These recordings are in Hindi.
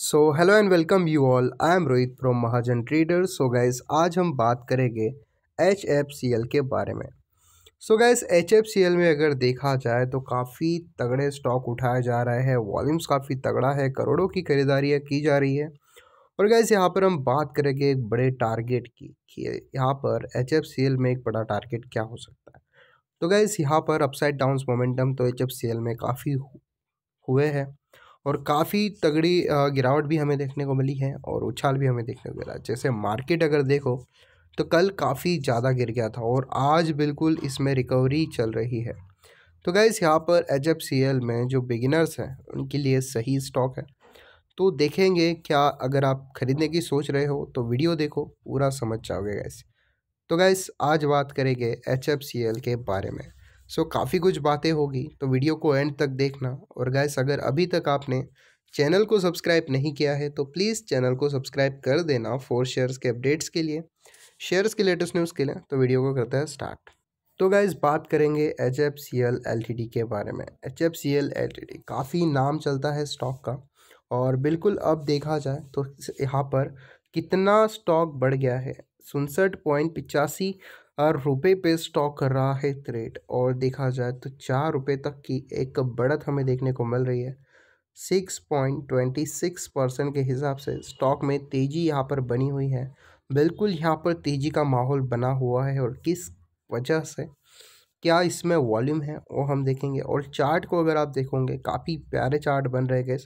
So hello and welcome you all I am Rohit from Mahajan trader so guys आज हम बात करेंगे एच एफ़ सी एल के बारे में। So guys H F C L में अगर देखा जाए तो काफ़ी तगड़े स्टॉक उठाया जा रहा है। वॉल्यूम्स काफ़ी तगड़ा है। करोड़ों की खरीदारी की जा रही है। और गाइस यहाँ पर हम बात करेंगे एक बड़े टारगेट की कि यहाँ पर एच एफ़ सी एल में एक बड़ा टारगेट क्या हो सकता है। तो गाइस यहाँ पर अपसाइड डाउन मोमेंटम तो एच एफ़ सी एल में काफ़ी हुए हैं। और काफ़ी तगड़ी गिरावट भी हमें देखने को मिली है और उछाल भी हमें देखने को मिला। जैसे मार्केट अगर देखो तो कल काफ़ी ज़्यादा गिर गया था और आज बिल्कुल इसमें रिकवरी चल रही है। तो गैस यहाँ पर एच एफ़ सी एल में जो बिगिनर्स हैं, उनके लिए सही स्टॉक है। तो देखेंगे क्या अगर आप ख़रीदने की सोच रहे हो तो वीडियो देखो, पूरा समझ जाओगे गैस तो गैस आज बात करेंगे एच एफ़ सी एल के बारे में। सो काफ़ी कुछ बातें होगी तो वीडियो को एंड तक देखना। और गैस अगर अभी तक आपने चैनल को सब्सक्राइब नहीं किया है तो प्लीज़ चैनल को सब्सक्राइब कर देना फोर शेयर्स के अपडेट्स के लिए। शेयर्स के लेटेस्ट न्यूज़ के लिए तो वीडियो को करते हैं स्टार्ट तो गाइज़ बात करेंगे H F C L L T D के बारे में। H F C L L T D काफ़ी नाम चलता है स्टॉक का। और बिल्कुल अब देखा जाए तो यहाँ पर कितना स्टॉक बढ़ गया है? उनसठ पॉइंट पिचासी रुपये पे स्टॉक कर रहा है ट्रेड और देखा जाए तो चार रुपये तक की एक बढ़त हमें देखने को मिल रही है। Six point twenty six percent के हिसाब से स्टॉक में तेज़ी यहाँ पर बनी हुई है। बिल्कुल यहाँ पर तेज़ी का माहौल बना हुआ है और किस वजह से? क्या इसमें वॉल्यूम है? वो हम देखेंगे और चार्ट को अगर आप देखोगे, काफ़ी प्यारे चार्ट बन रहे गए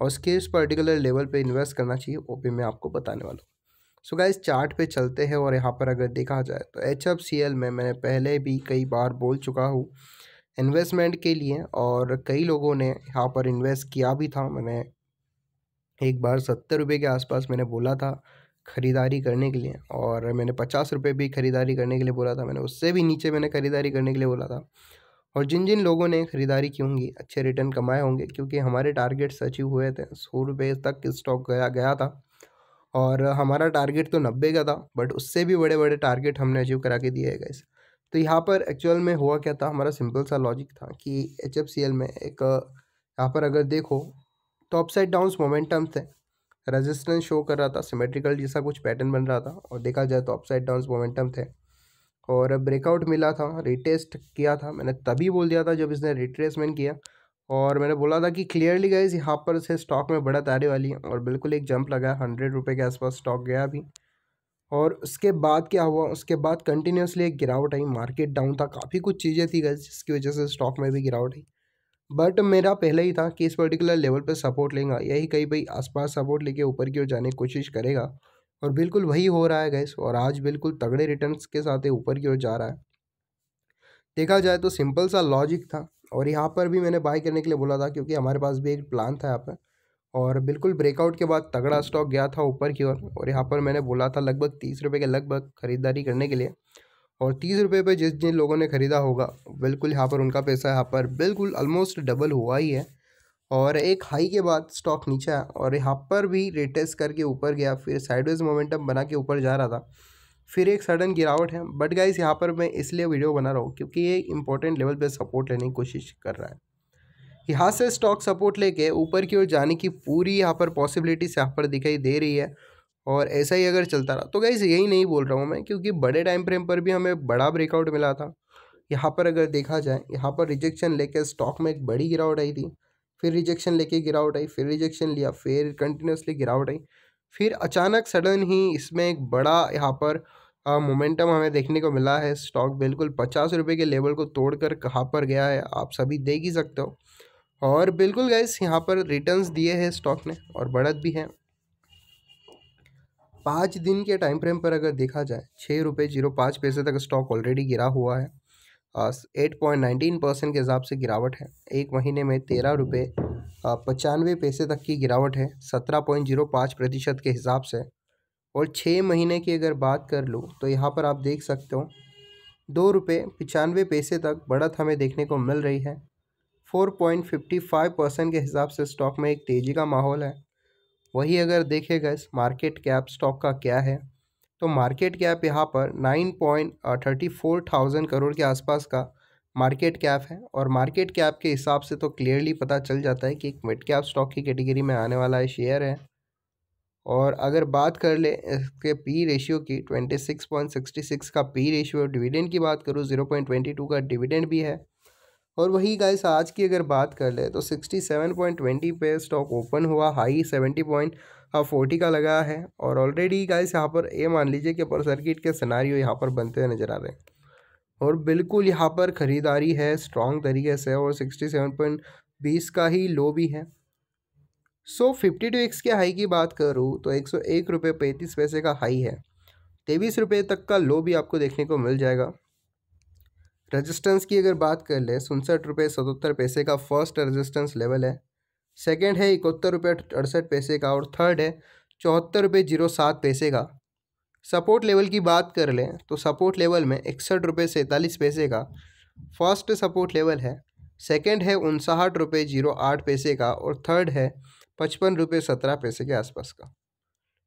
और किस पर्टिकुलर लेवल पे इन्वेस्ट करना चाहिए, वो भी मैं आपको बताने वाला हूँ। सो गाइस चार्ट पे चलते हैं और यहाँ पर अगर देखा जाए तो एच एफ़ सी एल में मैंने पहले भी कई बार बोल चुका हूँ इन्वेस्टमेंट के लिए और कई लोगों ने यहाँ पर इन्वेस्ट किया भी था। मैंने एक बार सत्तर रुपये के आसपास मैंने बोला था ख़रीदारी करने के लिए और मैंने पचास रुपये भी ख़रीदारी करने के लिए बोला था। मैंने उससे भी नीचे मैंने ख़रीदारी करने के लिए बोला था। और जिन जिन लोगों ने ख़रीदारी की होंगी, अच्छे रिटर्न कमाए होंगे, क्योंकि हमारे टारगेट्स अचीव हुए थे, सौ रुपये तक स्टॉक गया गया था। और हमारा टारगेट तो नब्बे का था बट उससे भी बड़े बड़े टारगेट हमने अचीव करा के दिए गए तो यहाँ पर एक्चुअल में हुआ क्या था? हमारा सिंपल सा लॉजिक था कि एच एफ़ सी एल में एक, यहाँ पर अगर देखो तो अपसाइड डाउन्स मोमेंटम थे. रेजिस्टेंस शो कर रहा था सिमेट्रिकल जैसा कुछ पैटर्न बन रहा था, और देखा जाए तो अपसाइड डाउन्स मोमेंटम थे. और ब्रेकआउट मिला था रिटेस्ट किया था, मैंने तभी बोल दिया था जब इसने रिट्रेसमेंट किया. और मैंने बोला था कि क्लियरली गाइज़ यहाँ पर से स्टॉक में बढ़त आने वाली है और बिल्कुल एक जंप लगा हंड्रेड रुपये के आसपास स्टॉक गया अभी। और उसके बाद क्या हुआ? उसके बाद कंटिन्यूसली एक गिरावट आई मार्केट डाउन था, काफ़ी कुछ चीज़ें थी गैस जिसकी वजह से स्टॉक में भी गिरावट आई। बट मेरा पहले ही था कि इस पर्टिकुलर लेवल पर सपोर्ट लेगा, यही कहीं भाई आसपास सपोर्ट लेके ऊपर की ओर जाने की कोशिश करेगा। और बिल्कुल वही हो रहा है गैस और आज बिल्कुल तगड़े रिटर्न्स के साथ ऊपर की ओर जा रहा है। देखा जाए तो सिंपल सा लॉजिक था। और यहाँ पर भी मैंने बाय करने के लिए बोला था क्योंकि हमारे पास भी एक प्लान था यहाँ पर। और बिल्कुल ब्रेकआउट के बाद तगड़ा स्टॉक गया था ऊपर की ओर और, यहाँ पर मैंने बोला था लगभग तीस रुपये के लगभग ख़रीदारी करने के लिए। और तीस रुपये पर जिस जिन लोगों ने ख़रीदा होगा बिल्कुल यहाँ पर उनका पैसा यहाँ पर बिल्कुल ऑलमोस्ट डबल हुआ ही है। और एक हाई के बाद स्टॉक नीचे आया और यहाँ पर भी रिटेस्ट करके ऊपर गया फिर साइडवेज मोमेंटम बना के ऊपर जा रहा था। फिर एक सडन गिरावट है बट गाइस यहाँ पर मैं इसलिए वीडियो बना रहा हूँ क्योंकि ये इंपॉर्टेंट लेवल पे सपोर्ट लेने की कोशिश कर रहा है। यहाँ से स्टॉक सपोर्ट लेके ऊपर की ओर जाने की पूरी यहाँ पर पॉसिबिलिटीज यहाँ पर दिखाई दे रही है और ऐसा ही अगर चलता रहा। तो गाइस यही नहीं बोल रहा हूँ मैं क्योंकि बड़े टाइम फ्रेम पर भी हमें बड़ा ब्रेकआउट मिला था। यहाँ पर अगर देखा जाए, यहाँ पर रिजेक्शन लेके स्टॉक में एक बड़ी गिरावट आई थी, फिर रिजेक्शन लेके गिरावट आई, फिर रिजेक्शन लिया, फिर कंटिन्यूसली गिरावट आई। फिर अचानक सडन ही इसमें एक बड़ा यहाँ पर मोमेंटम हमें देखने को मिला है। स्टॉक बिल्कुल पचास रुपये के लेवल को तोड़कर कहाँ पर गया है, आप सभी देख ही सकते हो। और बिल्कुल गैस यहाँ पर रिटर्न्स दिए हैं स्टॉक ने और बढ़त भी है। पाँच दिन के टाइम फ्रेम पर अगर देखा जाए छः रुपये ज़ीरो पाँच पैसे तक स्टॉक ऑलरेडी गिरा हुआ है। एट पॉइंट नाइनटीन परसेंट के हिसाब से गिरावट है। एक महीने में तेरह रुपये पचानवे पैसे तक की गिरावट है, सत्रह पॉइंट ज़ीरो पाँच प्रतिशत के हिसाब से। और छः महीने की अगर बात कर लूँ तो यहाँ पर आप देख सकते हो, दो रुपये पचानवे पैसे तक बढ़त हमें देखने को मिल रही है। Four point fifty five percent के हिसाब से स्टॉक में एक तेज़ी का माहौल है। वही अगर देखेगा इस मार्केट कैप स्टॉक का क्या है? तो मार्केट कैप यहाँ पर nine point thirty four thousand crore के आसपास का मार्केट कैप है और मार्केट कैप के हिसाब से तो क्लियरली पता चल जाता है कि एक मिड कैप स्टॉक की कैटेगरी में आने वाला है शेयर है। और अगर बात कर ले इसके पी रेशियो की twenty six point sixty six का पी रेशियो डिविडेंड की बात करूँ ज़ीरो पॉइंट ट्वेंटी टू का डिविडेंड भी है। और वही गाइस आज की अगर बात कर ले तो सिक्सटी सेवन पॉइंट ट्वेंटी पे स्टॉक ओपन हुआ हाई सेवेंटी पॉइंट फोर्टी का लगा है और ऑलरेडी गाइस यहाँ पर ये मान लीजिए कि पर सर्किट के सिनारियो यहाँ पर बनते हुए नज़र आ रहे हैं। और बिल्कुल यहाँ पर ख़रीदारी है स्ट्रॉन्ग तरीके से और सिक्सटी सेवन पॉइंट बीस का ही लो भी है। सो फिफ्टी टू एक्स के हाई की बात करूँ तो एक सौ एक रुपये पैंतीस पैसे का हाई है। तेईस रुपये तक का लो भी आपको देखने को मिल जाएगा। रेजिस्टेंस की अगर बात कर ले, उनसठ रुपये सतहत्तर पैसे का फ़र्स्ट रेजिस्टेंस लेवल है। सेकेंड है इकहत्तर रुपये अड़सठ पैसे का और थर्ड है चौहत्तर रुपये ज़ीरो सात पैसे का। सपोर्ट लेवल की बात कर लें तो सपोर्ट लेवल में इकसठ रुपये सैंतालीस पैसे का फ़र्स्ट सपोर्ट लेवल है। सेकेंड है उनसाहठ रुपये ज़ीरो आठ पैसे का और थर्ड है पचपन रुपये सत्रह पैसे के आसपास का।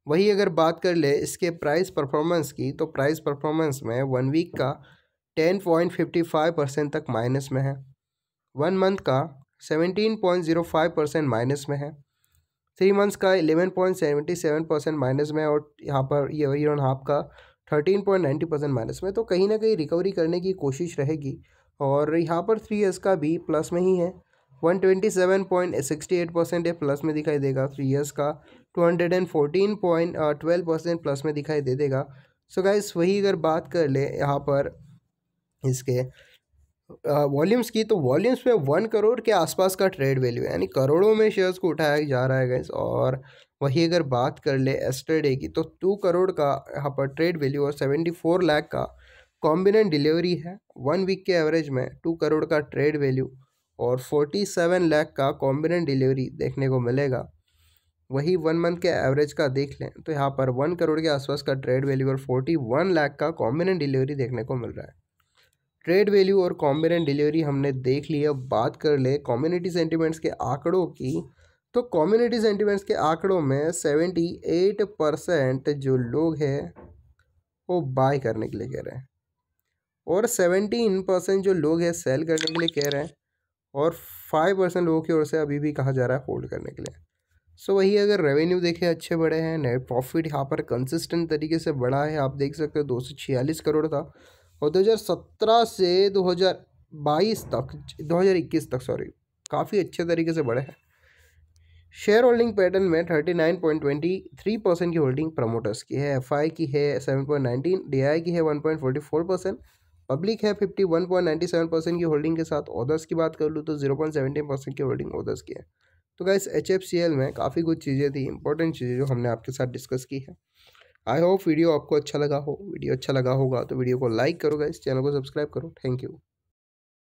वही अगर बात कर ले इसके प्राइस परफॉर्मेंस की तो प्राइस परफॉर्मेंस में वन वीक का ten point fifty five percent तक माइनस में है। वन मंथ का seventeen point zero five percent minus में है। थ्री मंथ्स का eleven point seventy seven percent minus में और यहाँ पर ईयर ऑन हाफ़ का thirteen point ninety percent minus में। तो कहीं ना कहीं रिकवरी करने की कोशिश रहेगी और यहाँ पर थ्री ईयर्स का भी प्लस में ही है। One twenty seven point sixty eight percent है प्लस में दिखाई देगा। थ्री ईयर्स का two hundred and fourteen point twelve percent plus में दिखाई दे देगा। सो गाइस वही अगर बात कर ले यहाँ पर इसके वॉल्यूम्स की तो वॉल्यूम्स में वन करोड़ के आसपास का ट्रेड वैल्यू है। यानी करोड़ों में शेयर्स को उठाया जा रहा है गैस और वही अगर बात कर ले एस्टरडे की तो टू करोड़ का यहाँ पर ट्रेड वैल्यू और सेवेंटी फोर लाख का कॉम्बिनेंट डिलीवरी है। वन वीक के एवरेज में टू करोड़ का ट्रेड वैल्यू और फोर्टी सेवन लाख का कॉम्बिनेंट डिलीवरी देखने को मिलेगा। वही वन मंथ के एवरेज का देख लें तो यहाँ पर वन करोड़ के आसपास का ट्रेड वैल्यू और फोर्टी वन लाख का कॉम्बिनेंट डिलीवरी देखने को मिल रहा है। ट्रेड वैल्यू और कॉम्बिनेंट डिलीवरी हमने देख ली अब बात कर ले कम्युनिटी सेंटिमेंट्स के आंकड़ों की। तो कम्युनिटी सेंटिमेंट्स के आंकड़ों में सेवेंटी एट परसेंट जो लोग हैं, वो बाय करने के लिए कह रहे हैं और सेवेंटीन परसेंट जो लोग हैं सेल करने के लिए कह रहे हैं और फाइव परसेंट लोगों की ओर से अभी भी कहा जा रहा है होल्ड करने के लिए। सो वही अगर रेवेन्यू देखें, अच्छे बड़े हैं नेट प्रॉफिट यहाँ पर कंसिस्टेंट तरीके से बढ़ा है, आप देख सकते हो दो सौ छियालीस करोड़ था। और 2017 से 2022 तक 2021 तक सॉरी काफ़ी अच्छे तरीके से बढ़े हैं। शेयर होल्डिंग पैटर्न में 39.23 परसेंट की होल्डिंग प्रमोटर्स की है। एफआई की है 7.19 डीआई की है 1.44 परसेंट, पब्लिक है 51.97 परसेंट की होल्डिंग के साथ। ऑदर्स की बात कर लूँ तो 0.17 परसेंट की होल्डिंग ऑदर्स की है। तो गाइस एच में काफ़ी कुछ चीज़ें थी इंपॉर्टेंट चीज़ें जो हमने आपके साथ डिस्कस की है। आई होप वीडियो आपको अच्छा लगा हो वीडियो अच्छा लगा होगा तो वीडियो को लाइक करो गाइस चैनल को सब्सक्राइब करो थैंक यू